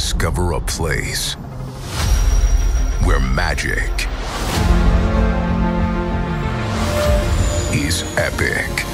discover a place where magic is epic.